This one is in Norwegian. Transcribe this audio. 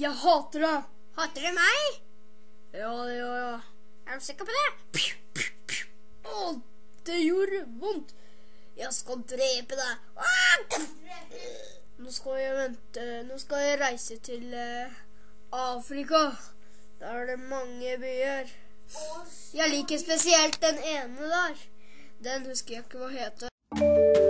Jeg hater deg. Hater du meg? Ja, ja, ja. Er du sikker på det? Å, det gjorde vondt. Jeg skal drepe deg. Ah! Nå skal jeg vente. Nå skal jeg reise til eh, Afrika. Der er det mange byer. Jeg liker spesielt den ene der. Den husker jeg ikke hva heter.